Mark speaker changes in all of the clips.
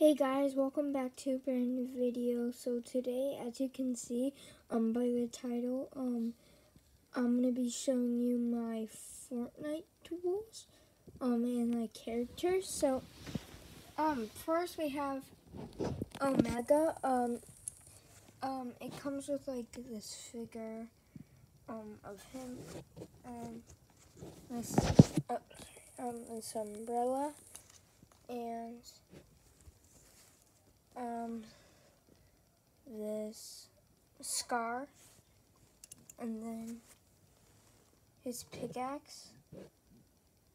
Speaker 1: Hey guys, welcome back to a brand new video. So today, as you can see, um, by the title, um, I'm gonna be showing you my Fortnite tools, um, and my characters. So, um, first we have Omega. Um, um, it comes with like this figure, um, of him, and this, uh, um, this umbrella, and um, this scar, and then his pickaxe.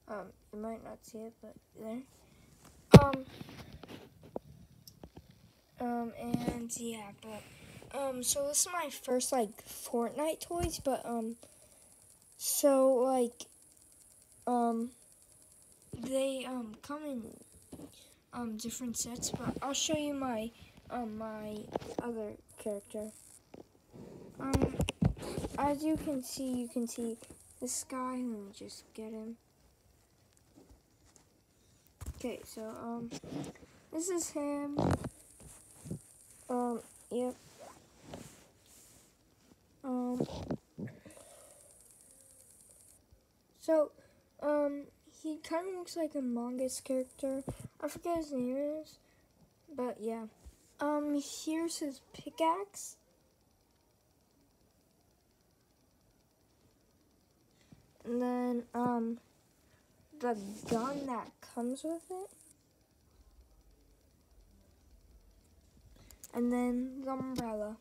Speaker 1: Um, you might not see it, but there. Um, um, and yeah, but, um, so this is my first, like, Fortnite toys, but, um, so, like, um, they, um, come in um, different sets, but I'll show you my um, my other character. Um, as you can see, you can see this guy. Let me just get him. Okay, so um, this is him. Um, yep. Um, so um he kind of looks like Among Us character. I forget his name is, but yeah. Um, here's his pickaxe. And then, um, the gun that comes with it. And then the umbrella.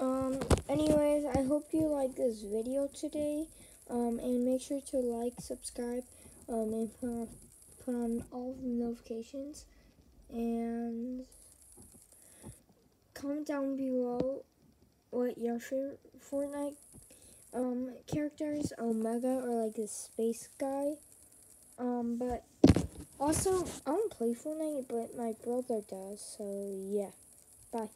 Speaker 1: Um, anyways, I hope you like this video today. Um, and make sure to like, subscribe, um, and put on, put on all the notifications. And comment down below what your favorite Fortnite um, characters, Omega or like a space guy. Um, but also, I don't play Fortnite, but my brother does, so yeah. Bye.